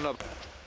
Wunderbar.